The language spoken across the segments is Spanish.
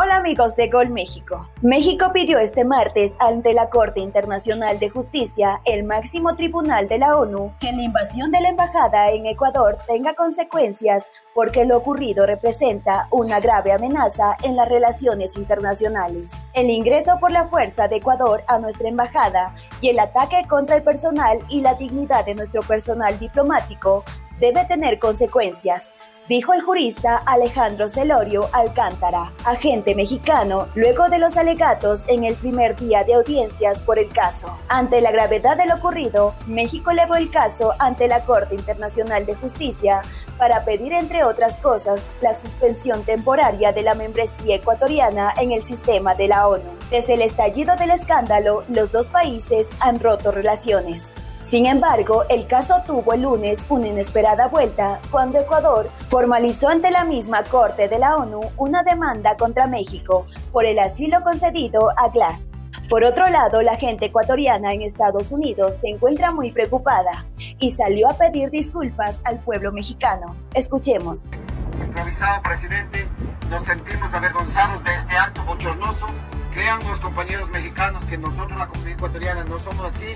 Hola amigos de Gol México. México pidió este martes ante la Corte Internacional de Justicia, el máximo tribunal de la ONU, que la invasión de la embajada en Ecuador tenga consecuencias porque lo ocurrido representa una grave amenaza en las relaciones internacionales. El ingreso por la fuerza de Ecuador a nuestra embajada y el ataque contra el personal y la dignidad de nuestro personal diplomático debe tener consecuencias, dijo el jurista Alejandro Celorio Alcántara, agente mexicano, luego de los alegatos en el primer día de audiencias por el caso. Ante la gravedad de lo ocurrido, México elevó el caso ante la Corte Internacional de Justicia para pedir, entre otras cosas, la suspensión temporaria de la membresía ecuatoriana en el sistema de la ONU. Desde el estallido del escándalo, los dos países han roto relaciones. Sin embargo, el caso tuvo el lunes una inesperada vuelta cuando Ecuador formalizó ante la misma Corte de la ONU una demanda contra México por el asilo concedido a Glass. Por otro lado, la gente ecuatoriana en Estados Unidos se encuentra muy preocupada y salió a pedir disculpas al pueblo mexicano. Escuchemos. Improvisado presidente, nos sentimos avergonzados de este acto bochornoso. Crean los compañeros mexicanos que nosotros, la comunidad ecuatoriana, no somos así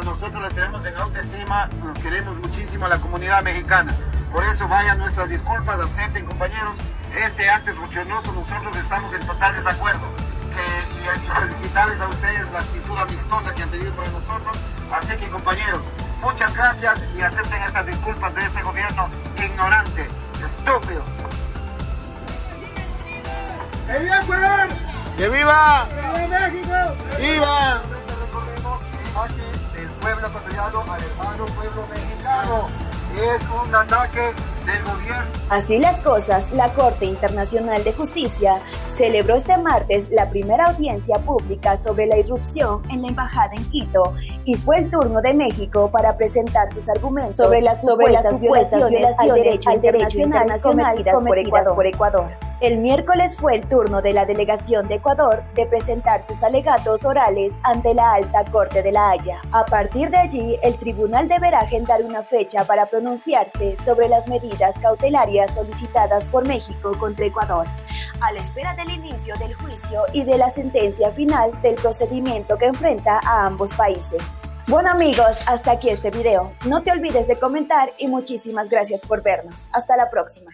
nosotros la tenemos en autoestima, nos queremos muchísimo a la comunidad mexicana. Por eso vayan nuestras disculpas, acepten compañeros, este acto es bochornoso, nosotros estamos en total desacuerdo. y felicitarles a ustedes la actitud amistosa que han tenido con nosotros. Así que compañeros, muchas gracias y acepten estas disculpas de este gobierno ignorante, estúpido. ¡Que viva Ecuador! ¡Que viva! ¡Que viva México! Pueblo mexicano. Es un ataque del gobierno. Así las cosas, la Corte Internacional de Justicia celebró este martes la primera audiencia pública sobre la irrupción en la embajada en Quito y fue el turno de México para presentar sus argumentos sobre las supuestas, violaciones, al derecho, internacional, cometidas, por Ecuador. El miércoles fue el turno de la delegación de Ecuador de presentar sus alegatos orales ante la Alta Corte de la Haya. A partir de allí, el tribunal deberá agendar una fecha para pronunciarse sobre las medidas cautelarias solicitadas por México contra Ecuador, a la espera del inicio del juicio y de la sentencia final del procedimiento que enfrenta a ambos países. Bueno amigos, hasta aquí este video. No te olvides de comentar y muchísimas gracias por vernos. Hasta la próxima.